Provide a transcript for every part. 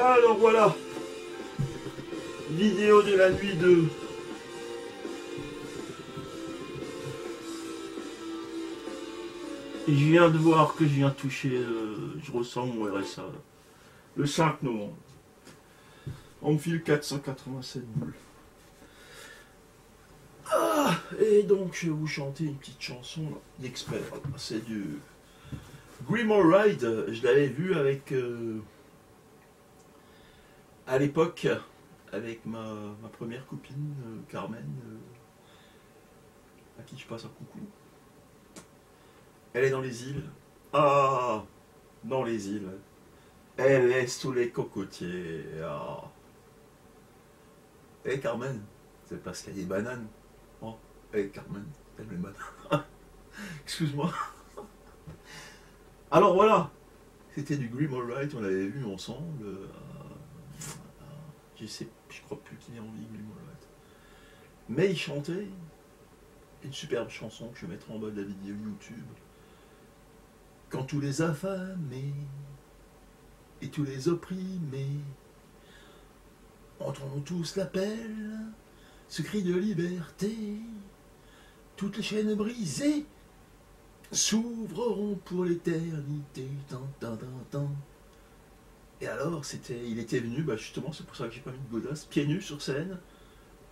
Alors voilà. Vidéo de la nuit 2. Et je viens de voir que je viens de toucher, euh, je ressens mon RSA. Le 5 novembre. On me file 487 boules. Ah, et donc je vais vous chanter une petite chanson d'expert. C'est du Grimoire Ride. Je l'avais vu avec euh, à l'époque avec ma, première copine euh, Carmen, euh, à qui je passe un coucou. Elle est dans les îles. Ah, dans les îles. Elle est sous les cocotiers. Ah. Eh Carmen, c'est parce qu'il y a des bananes. Oh, eh Carmen, t'aimes les bananes. Excuse-moi. Alors voilà, c'était du Grim Alright, on l'avait vu ensemble. euh, je sais, crois plus qu'il est en vie, Grim Alright. Mais il chantait une superbe chanson que je mettrai en bas de la vidéo YouTube. Quand tous les affamés et tous les opprimés entendront tous l'appel, ce cri de liberté, toutes les chaînes brisées s'ouvriront pour l'éternité. Et alors, c'était, il était venu, bah justement, c'est pour ça que j'ai pas mis de godasse, pieds nus sur scène,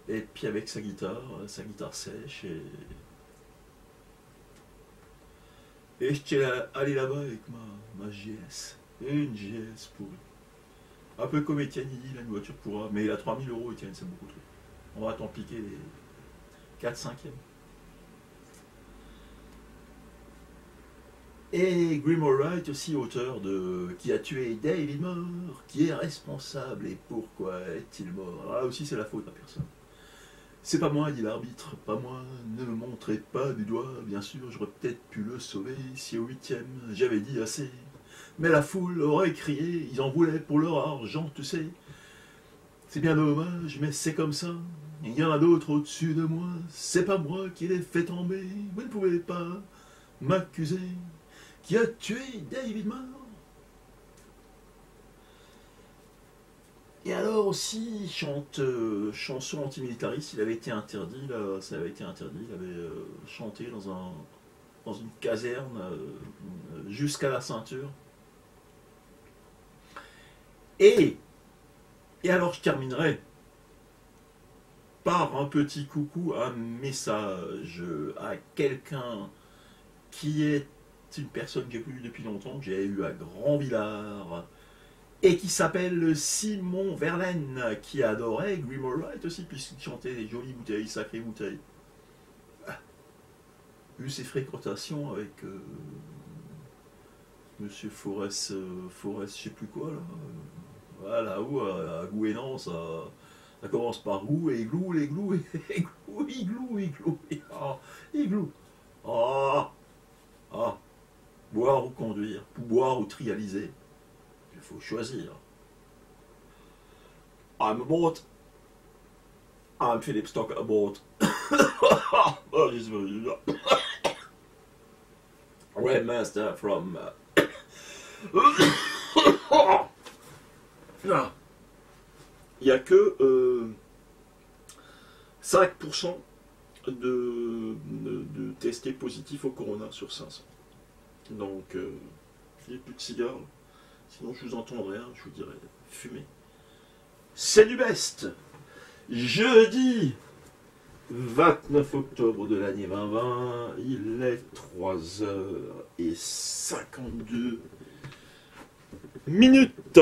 et puis avec sa guitare, euh, sa guitare sèche, et. Et j'étais allé là-bas avec ma, ma GS. Une GS pourrie. Un peu comme Étienne il dit, une voiture pourra. Mais il a 3000 euros, Étienne, c'est beaucoup trop. On va t'en piquer les 4 5 Et Grimoire Wright, aussi auteur de Qui a tué David Moore Qui est responsable et pourquoi est-il mort? Là aussi, c'est la faute à personne. C'est pas moi, dit l'arbitre, pas moi, ne me montrez pas du doigt, bien sûr, j'aurais peut-être pu le sauver si au huitième j'avais dit assez. Mais la foule aurait crié, ils en voulaient pour leur argent, tu sais. C'est bien dommage, mais c'est comme ça. Il y en a d'autres au-dessus de moi, c'est pas moi qui les fait tomber, vous ne pouvez pas m'accuser. Qui a tué David Moore Et alors aussi, il chante euh, chanson antimilitariste, il avait été interdit, ça avait été interdit, il avait euh, chanté dans, un, dans une caserne euh, jusqu'à la ceinture. Et, et alors je terminerai par un petit coucou, un message à quelqu'un qui est une personne que j'ai connue depuis longtemps, que j'ai eu à Grand-Villard, et qui s'appelle Simon Verlaine, qui adorait Grimoire Wright aussi, puisqu'il chantait des jolies bouteilles, sacrées bouteilles. Ah. Eu ses fréquentations avec euh, Monsieur Forest, euh, Forest, je sais plus quoi, là. Voilà, où, à, à ça, ça commence par où, et igloo, les glous, igloo, igloo, igloo, faut choisir. I'm a boat. I'm Philip Stock a boat. oh, just Webmaster from. uh. Il n'y a que euh, 5% de, de, de testés positifs au corona sur 500. Donc, euh, il n'y a plus de cigares. Sinon, je vous entendrai, hein, je vous dirai fumer. C'est du best Jeudi 29 octobre de l'année 2020, il est 3h52 minutes.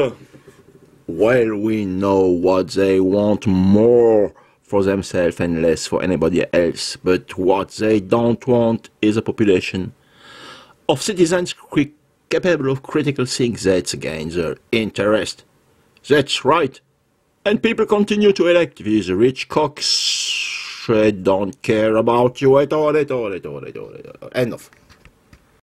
Well, we know what they want more for themselves and less for anybody else, but what they don't want is a population of citizens cri- capable of critical things that's against their interest. That's right. And people continue to elect these rich cocks. They don't care about you at all, at all, at all, at all, at all. End of.